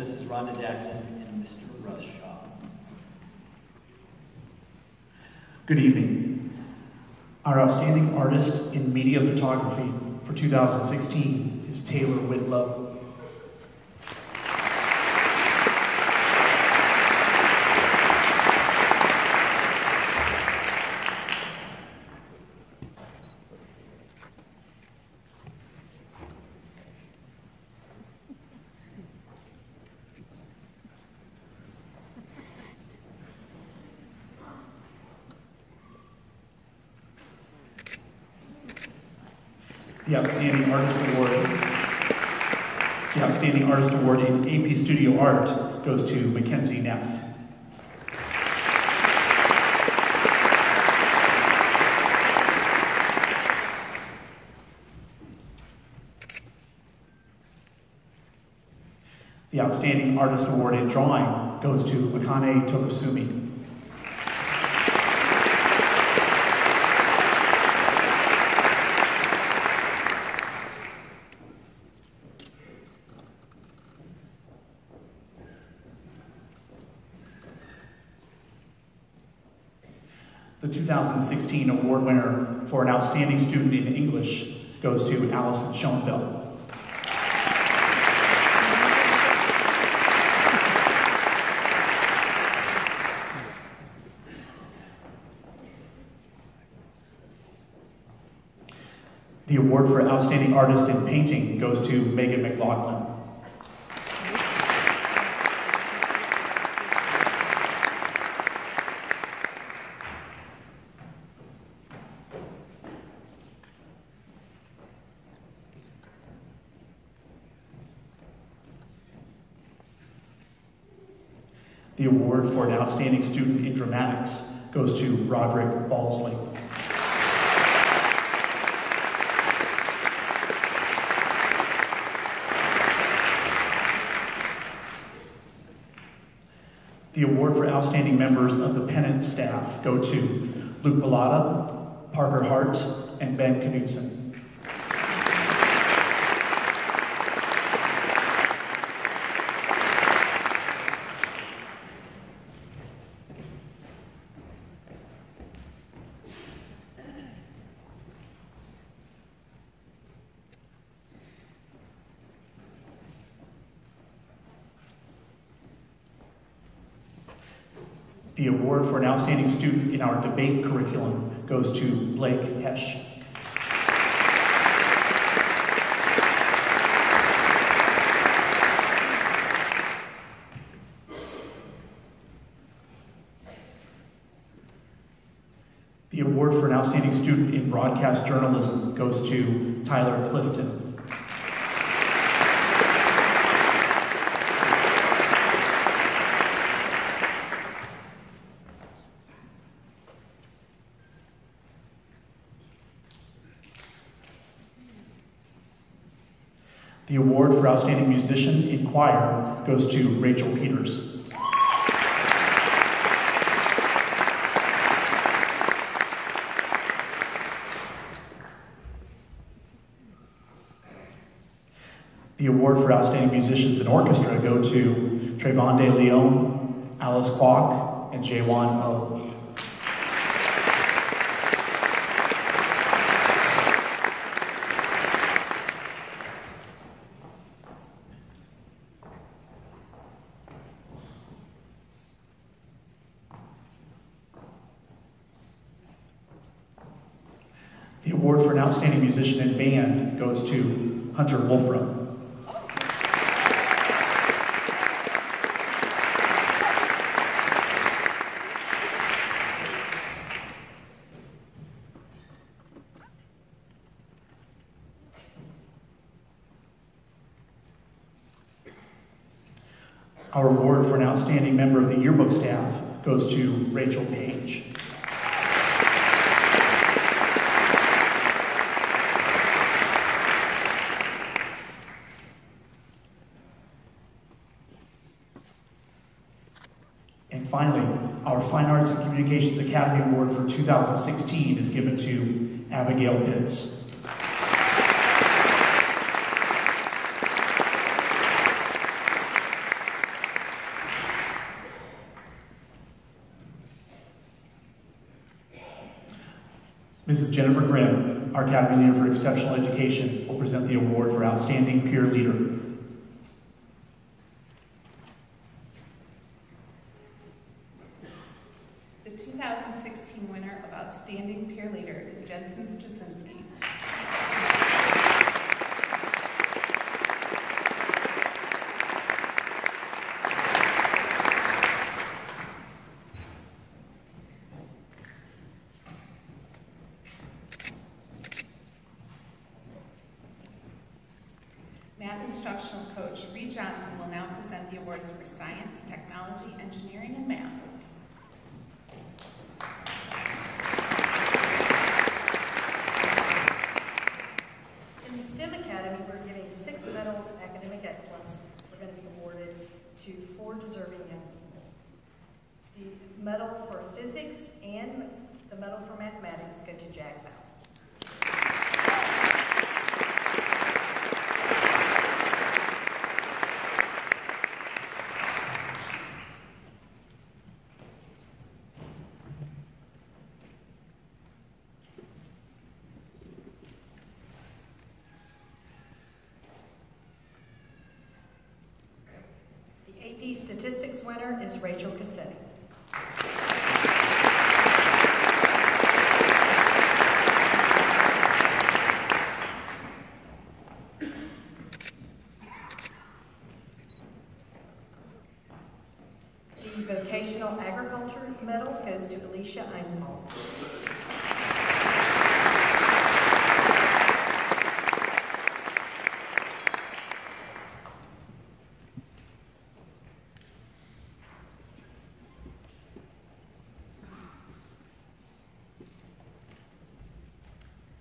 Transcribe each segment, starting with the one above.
Mrs. Rhonda Jackson and Mr. Russ Shaw. Good evening. Our outstanding artist in media photography for 2016 is Taylor Whitlow. The Outstanding Artist Award. The Outstanding Artist Award in AP Studio Art goes to Mackenzie Neff. The Outstanding Artist Award in Drawing goes to Akane Tokosumi. The 2016 award winner for an outstanding student in English goes to Allison Schoenfeld. The award for outstanding artist in painting goes to Megan McLaughlin. The award for an outstanding student in dramatics goes to Roderick Balsley. The award for outstanding members of the pennant staff go to Luke Bellata, Parker Hart, and Ben Knudsen. The award for an outstanding student in our debate curriculum goes to Blake Hesh. The award for an outstanding student in broadcast journalism goes to Tyler Clifton. The award for Outstanding Musician in Choir goes to Rachel Peters. The award for Outstanding Musicians in Orchestra go to Trayvon De Leon, Alice Kwok, and Jaewon O. The award for an outstanding musician and band goes to Hunter Wolfram. Our award for an outstanding member of the yearbook staff goes to Rachel Page. Communications Academy Award for 2016 is given to Abigail Pitts. Mrs. Jennifer Grimm, our Academy Leader for Exceptional Education, will present the award for Outstanding Peer Leader. The 2016 winner of Outstanding Peer Leader is Jensen Straczynski. Math instructional coach Reed Johnson will now present the awards for science, technology, engineering, and math. In the STEM Academy, we're giving six medals of academic excellence. We're going to be awarded to four deserving young people. The medal for physics and the medal for mathematics go to Jack Bell. The AP Statistics winner is Rachel Cassetti. The Vocational Agriculture Medal goes to Alicia Einfeld.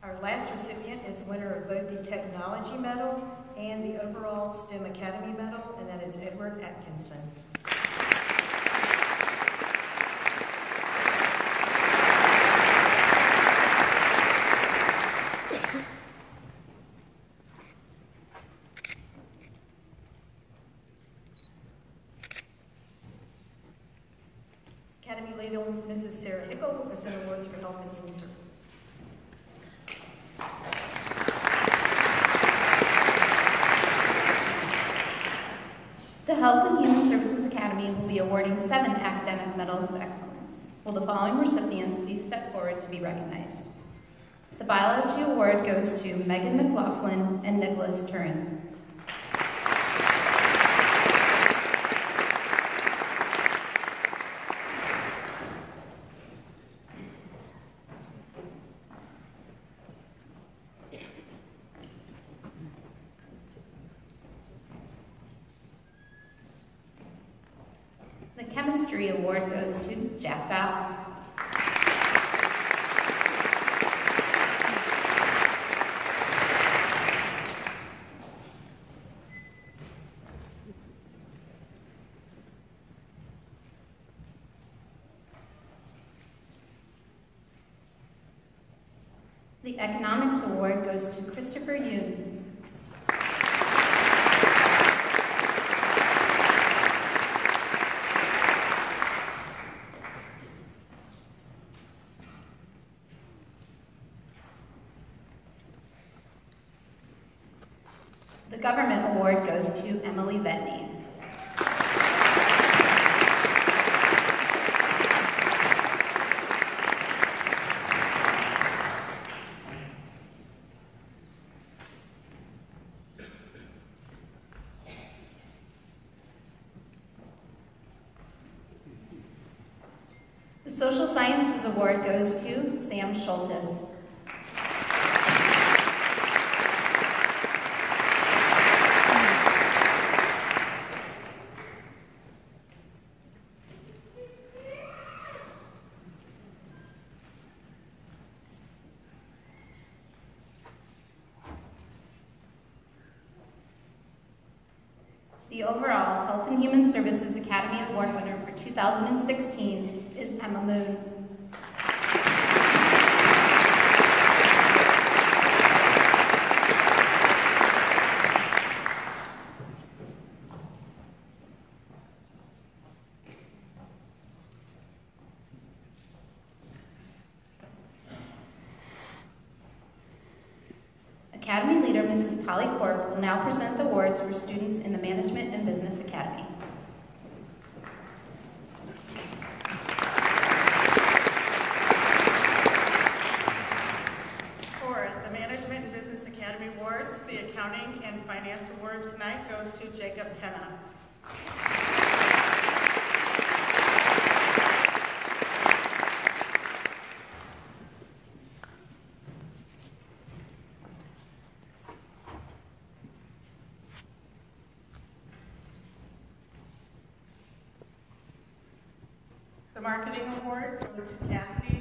Our last recipient is winner of both the Technology Medal and the overall STEM Academy Medal, and that is Edward Atkinson. Academy Leader Mrs. Sarah Hickle will present awards for health and human services. The Health and Human Services Academy will be awarding seven academic medals of excellence. Will the following recipients please step forward to be recognized? The Biology Award goes to Megan McLaughlin and Nicholas Turin. The Chemistry Award goes to Jack Bow. The Economics Award goes to Christopher Yoon. The Government Award goes to Emily Betney. The Social Sciences Award goes to Sam Schultes. The overall Health and Human Services Academy Award winner for 2016 is Emma Moon. Academy Leader Mrs. Polly Corp will now present the awards for students in the Management and Business Academy. The marketing award goes to Cassidy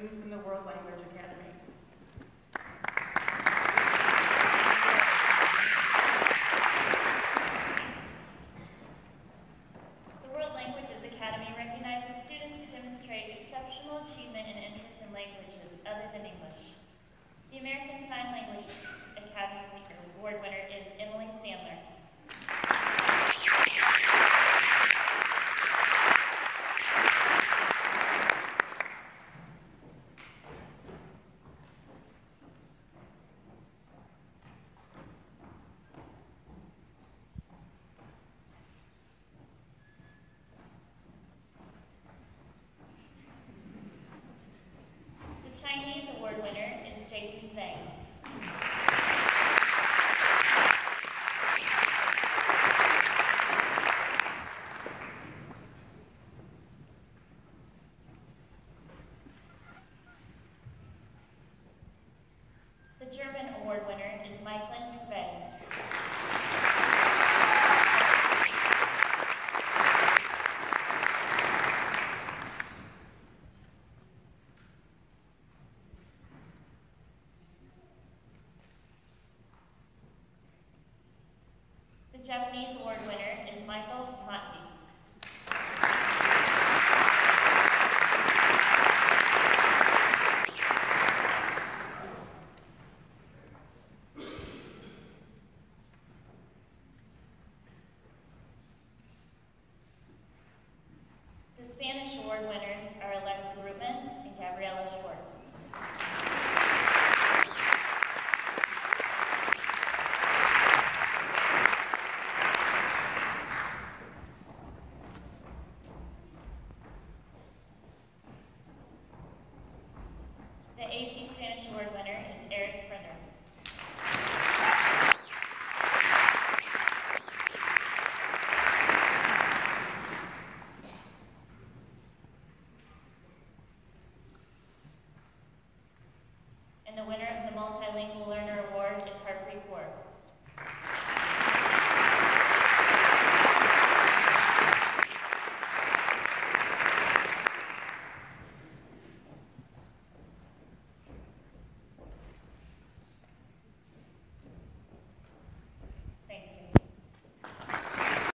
students in the World Language Academy. The Japanese award winner is Michael the winner of the Multilingual Learner